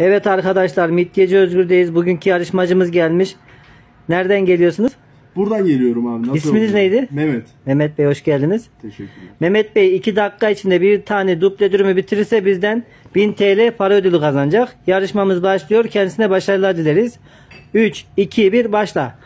Evet arkadaşlar Midyeci Özgür'deyiz. Bugünkü yarışmacımız gelmiş. Nereden geliyorsunuz? Buradan geliyorum abi. Nasıl İsminiz oldu? neydi? Mehmet. Mehmet Bey hoş geldiniz. Teşekkürler. Mehmet Bey 2 dakika içinde bir tane duple dürümü bitirirse bizden 1000 TL para ödülü kazanacak. Yarışmamız başlıyor. Kendisine başarılar dileriz. 3, 2, 1 başla.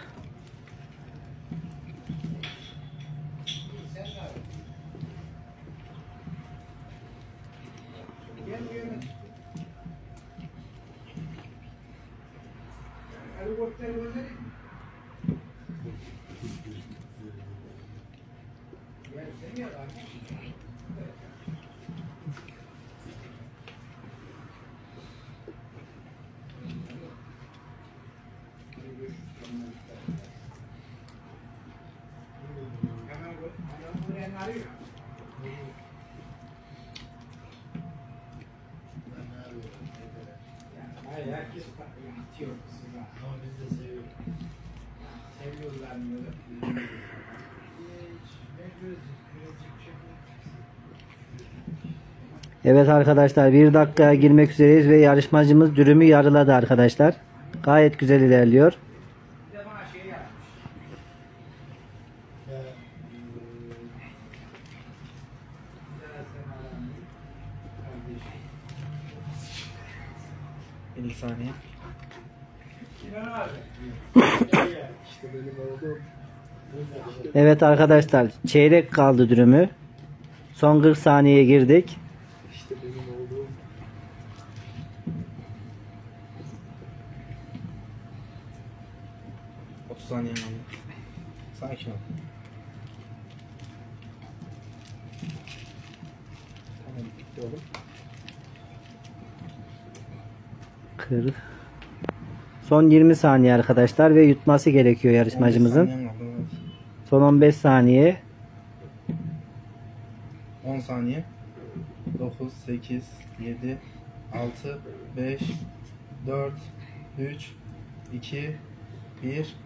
때문에 Thank you. Herkes atıyor kızına. Ama biz de seviyoruz. Seviyorlar gözük şey Evet arkadaşlar bir dakikaya girmek üzereyiz ve yarışmacımız dürümü yarıladı arkadaşlar. Gayet güzel ilerliyor. Bir de bana şey yapmış. Bir de sen aran kardeşim. 50 saniye. Evet arkadaşlar çeyrek kaldı dürümü. Son 40 saniyeye girdik. Saniye kaldı. Sakin ol. Tamam bitti oğlum. 40. Son 20 saniye arkadaşlar ve yutması gerekiyor yarışmacımızın. 15 saniyen kaldı, evet. Son 15 saniye. 10 saniye. 9, 8, 7, 6, 5, 4, 3, 2, 1.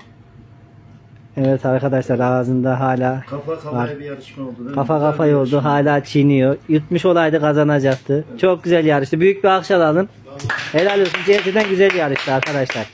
Evet arkadaşlar ağzında hala Kafa Var. kafaya bir yarışma oldu değil kafa kafaya oldu. Hala çiğniyor. Yutmuş olaydı kazanacaktı. Çok güzel yarıştı. Büyük bir alkış alalım. Helal olsun. Gerçekten güzel yarıştı arkadaşlar.